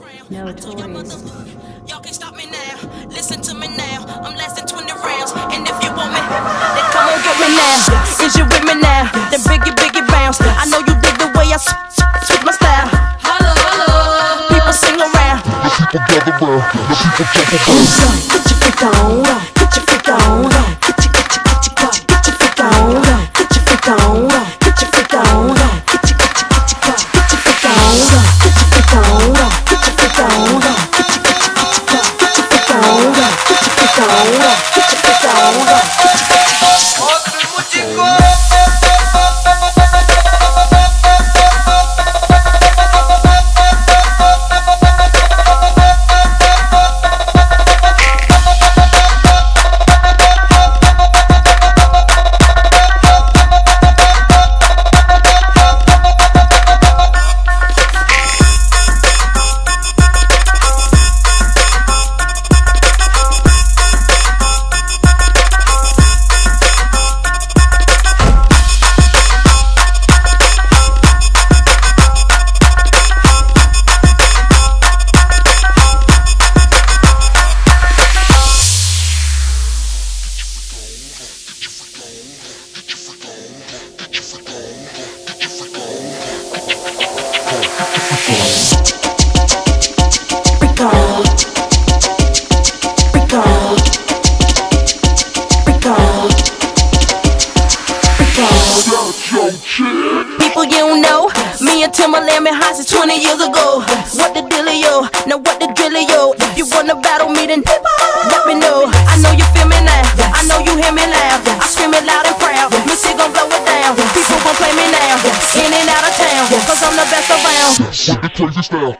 Notorious. Y'all can stop me now. Listen to me now. I'm less than 20 rounds. And if you want me, then come on get me now. Is you with me now? Then biggie, biggie bounce. I know you dig the way I s- s- switch my style. Holla, holla. People sing around. People gather round, the people jump around. Get your freak on. Your People you don't know, me and Timbaland been high since 20 years ago. What the dealio? Now what the drillio? If you wanna battle me, then let me know. I know you feel me now. I know you hear me loud. I scream it loud and proud. Me, Missy gon' blow it down. People gon' play me now. In and out of town. Cause I'm the best around. With the crazy style.